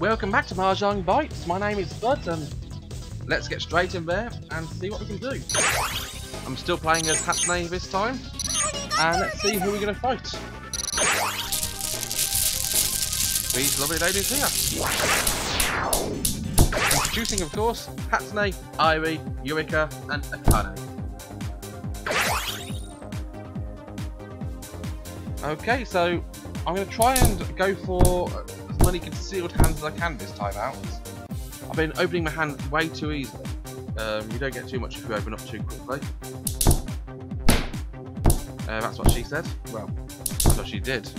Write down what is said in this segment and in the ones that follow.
Welcome back to Mahjong Bites. My name is Bud, and let's get straight in there and see what we can do. I'm still playing as Hatsune this time, and let's see who we're going to fight. These lovely ladies here. Introducing, of course, Hatsune, Airi, Yurika, and Akane. Okay, so I'm going to try and go for many concealed hands as I can this time out. I've been opening my hand way too easily. Um, you don't get too much if you open up too quickly. Uh, that's what she said. Well, that's what she did.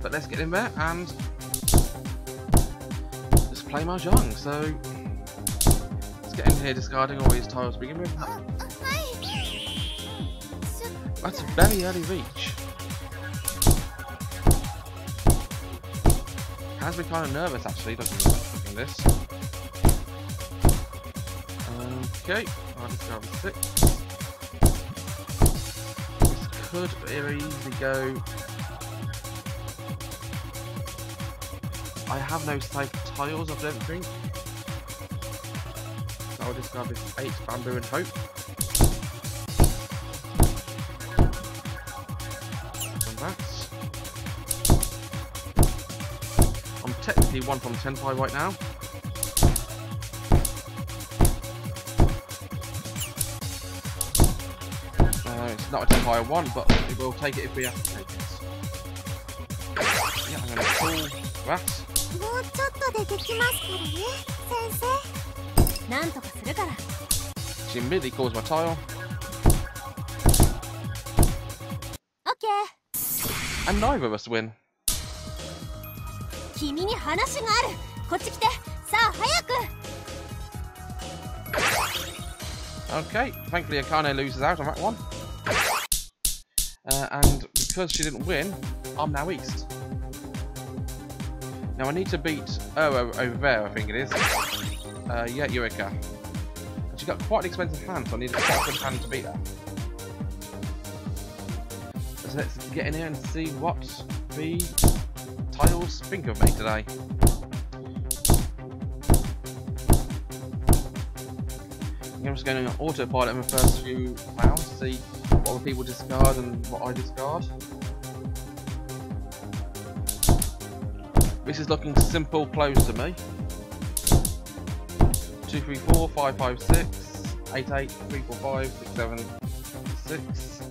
But let's get in there and just play Mahjong. So let's get in here discarding all these tiles to begin with. That's a very early reach. Has me kind of nervous actually, doesn't it, this. Okay, I'll discover six. This could very easily go. I have no safe tiles, I don't think. I'll discard this eight bamboo and hope. I'm technically one from Tenpai right now. Uh, it's not a Tenpai 1, but we'll take it if we have to take it. Yeah, I'm gonna pull that. もうちょっとでできますからね先生なんとかするから She immediately calls my tile, オッケー and neither of us win. 君に話があるこっち来てさあ早く Okay, thankfully Akane loses out on that one. Uh, and because she didn't win, I'm now east. Now I need to beat... Oh, oh over there I think it is. Uh, yeah, Yurika. She got quite an expensive hand, so I need a quite good hand to beat her. So let's get in here and see what the tiles think of me today. I'm just going to autopilot in the first few rounds, to see what other people discard and what I discard. This is looking simple close to me. 2, 3, 4, 5, 5, 6, 8, 8, 3, 4, 5, 6, 7, 6.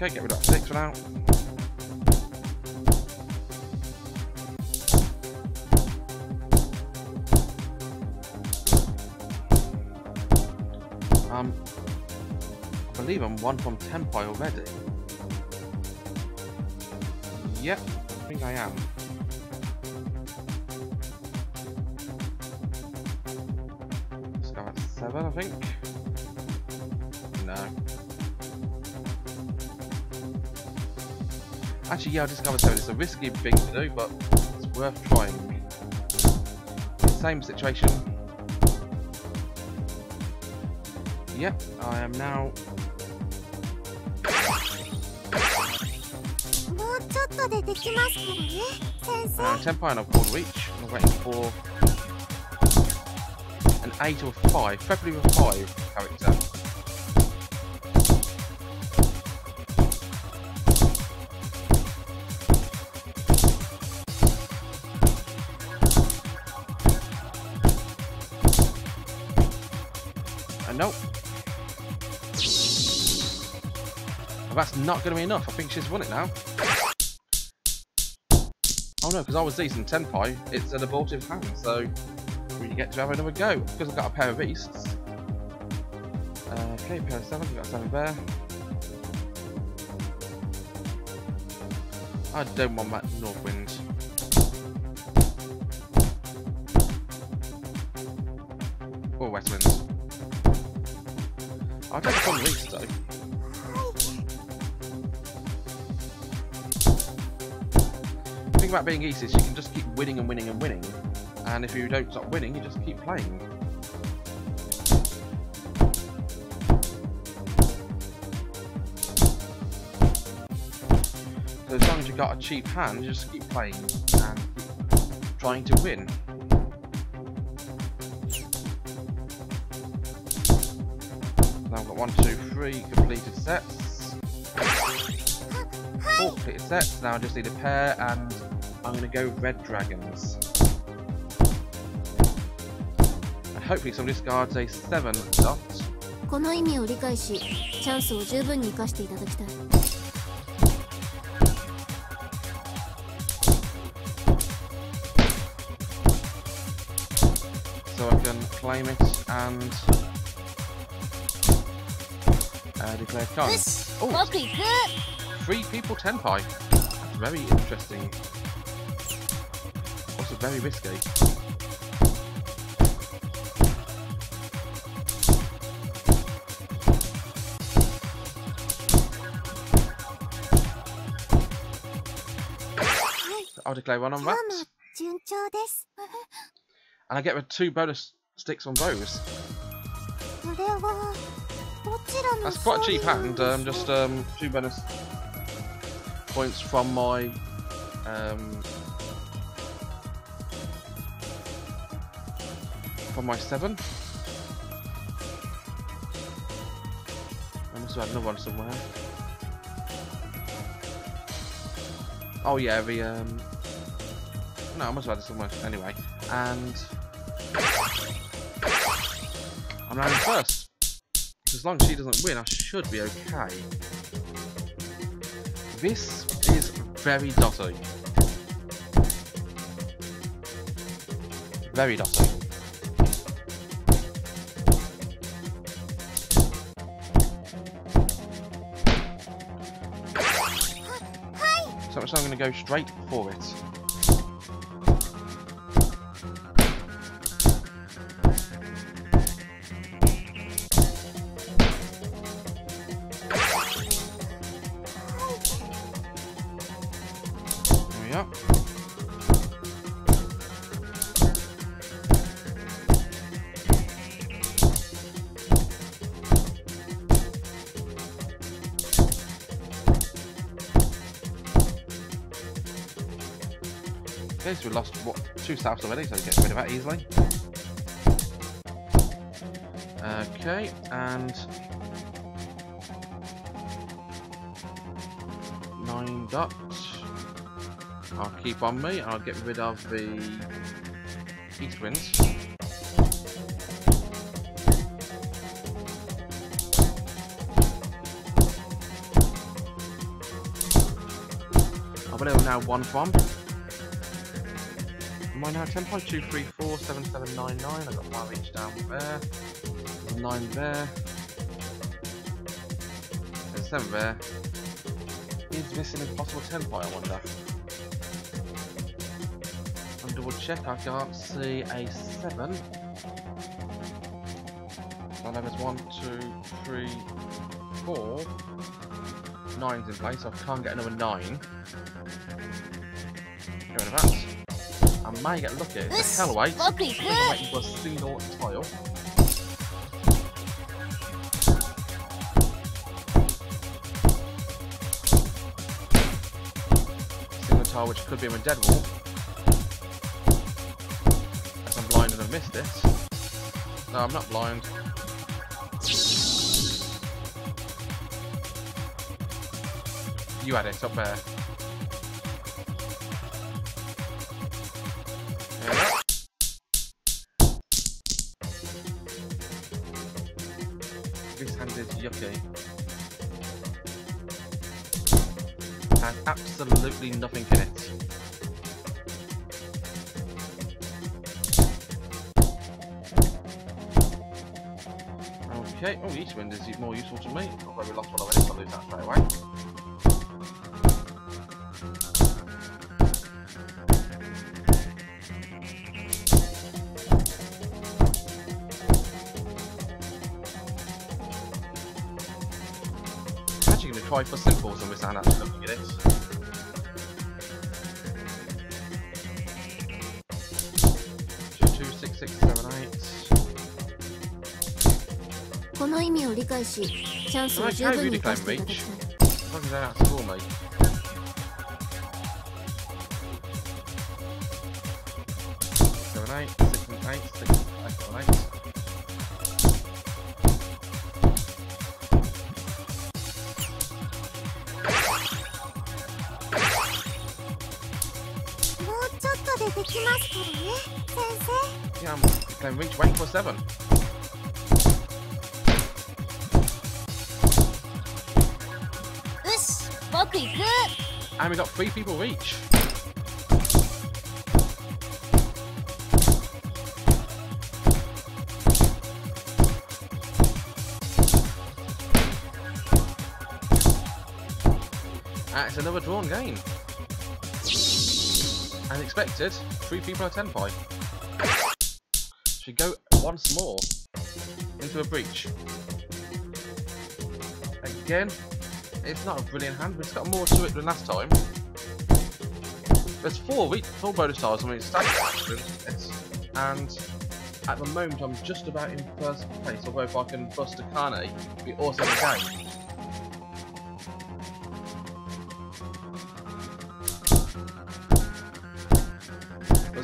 Okay, get rid of that 6 for now. Um, I believe I'm one from Tenpai already. Yep, I think I am. Seven, I think. Actually, yeah, I discovered something. It's a risky thing to do, but it's worth trying. Same situation. Yep, I am now. Around uh, Tenpai I've board reach. I'm waiting for an 8 or 5, preferably a 5 character. Nope. That's not going to be enough. I think she's won it now. Oh no, because I was decent Tenpai, it's an abortive hand, so we get to have another go. Because I've got a pair of beasts. Uh, okay, pair of seven, we've got seven there. I don't want that north wind. Or west winds. I got some links though. The thing about being easy is you can just keep winning and winning and winning. And if you don't stop winning, you just keep playing. So as long as you've got a cheap hand, you just keep playing and trying to win. I've got one, two, three completed sets. Four completed sets. Now I just need a pair, and I'm going to go red dragons. And hopefully somebody discards a seven dot. この意味を理解しチャンスを十分に生かしていただきたい so I can claim it and uh, declare cards. This oh, monkey. Three people tenpai. Very interesting. Also very risky. I'll declare one on that. and I get two bonus sticks on those. That's quite a cheap hand, um, just um, two bonus points from my um, from my seven. I must have had another one somewhere. Oh yeah, the um, no, I must have had it somewhere anyway. And I'm running first. As long as she doesn't win, I should be okay. This is very dotty. Very dotty. So so I'm going to go straight for it. So we lost what two souths already, so we get rid of that easily. Okay, and nine ducks. I'll keep on me. I'll get rid of the east winds. I I'm now one from. Am I now Tenpai two three four seven seven nine nine? I've got five each down there. There's nine there. There's seven there. Is missing impossible 10 point, I wonder. And double check, I can't see a seven. So now there's one, two, three, four. Nine's in place, so I can't get another nine. Get rid of that mega lucky. This hell away. Lucky a single tile. Single tile, which could be my dead wall. As I'm blind and I missed it. No, I'm not blind. You had it up there. This hand is yucky. Has absolutely nothing in it. Okay, oh, east wind is more useful to me. Although we lost one already, so I'll lose that straight away. try for simples and we stand actually looking at this. Right, I mate. Yeah, I'm going reach wait for seven. And we got three people reach. Ah, it's another drawn game. As expected, three people are tenpai. Should go once more into a breach. Again, it's not a brilliant hand, but it's got more to it than last time. There's four week four bonus tiles, I mean, it's and at the moment I'm just about in first place, although if I can bust a Kane, it'd be awesome again.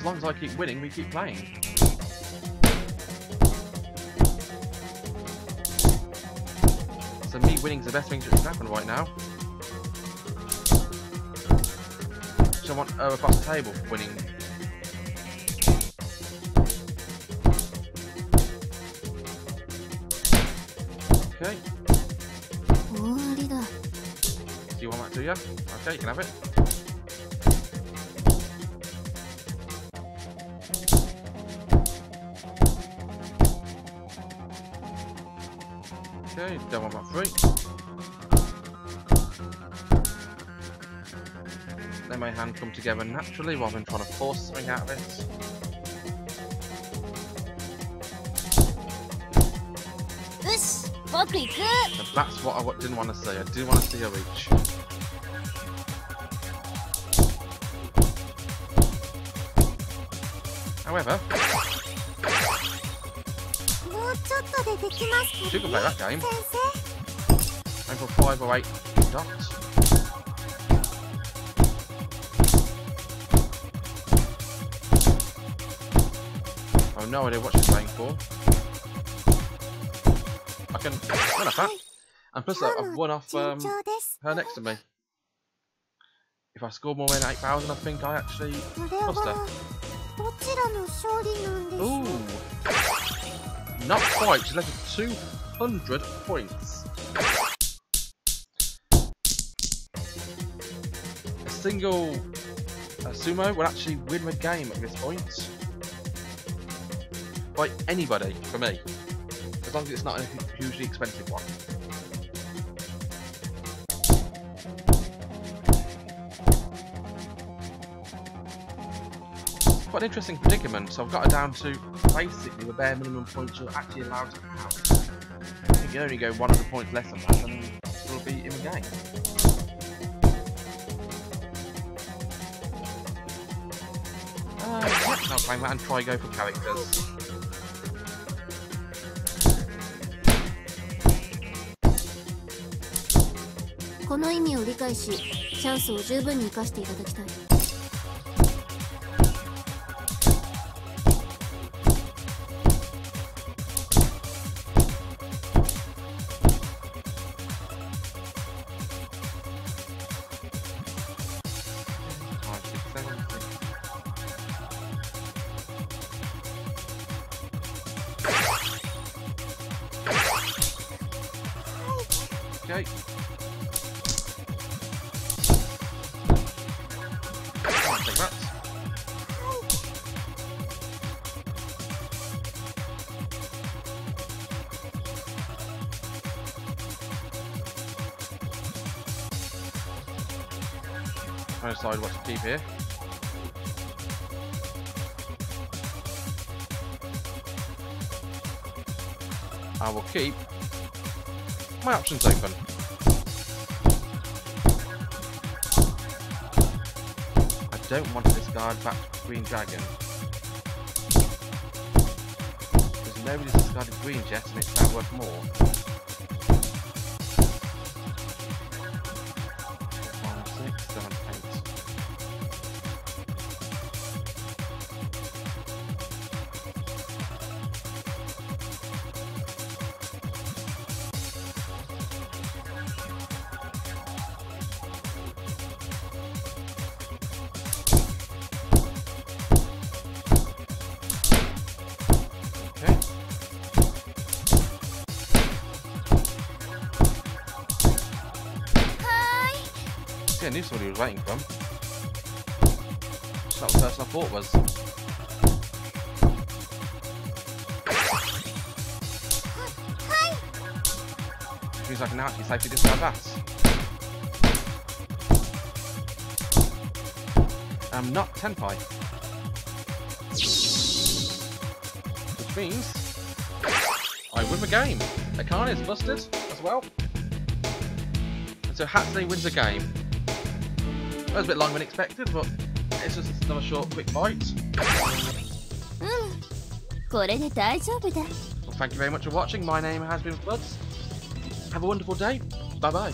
as long as I keep winning, we keep playing. So me winning's the best thing that can happen right now. Someone I uh, above the table for winning. Okay. So you want that, do yeah? Okay, you can have it. Okay, he's down on my three. Let my hand come together naturally rather than trying to force something out of it. This probably good. That's what I didn't want to say. I do want to see her reach. However, ょっとでできます you can から play that ね game. 先生 And for five or eight dots. I have no idea what she's playing for. I can win off that. And plus, I- 今 I've 日 won の off 順 um, 調です her next to me. If I score more than 8,000, I think I actually これは lost her. どちらの勝利なんでしょ Ooh. う Not quite, she's left with 200 points. A single tsumo will actually win the game at this point. By anybody, for me. As long as it's not a hugely expensive one. Quite an interesting predicament, so I've got her down to basically the bare minimum points you're actually allowed to have. You can only go 100 points less than that and still be in the game. Uh, yep, I'll play that and try go for characters. この意味を理解しチャンスを十分に生かしていただきたい Okay. Trying to decide what to keep here. I will keep my options open. I don't want to discard back Green Dragon. Because nobody's discarded Green yet and it's now worth more. I knew somebody was waiting from. That was the person I thought was. Means I can actually safely discard that. I'm not Tenpai. Which means I win the game. Akane is busted as well. And so Hatsune wins the game. That was a bit longer than expected, but it's just another short, quick bite. Mm. Well, thank you very much for watching. My name has been Floods. Have a wonderful day. Bye bye.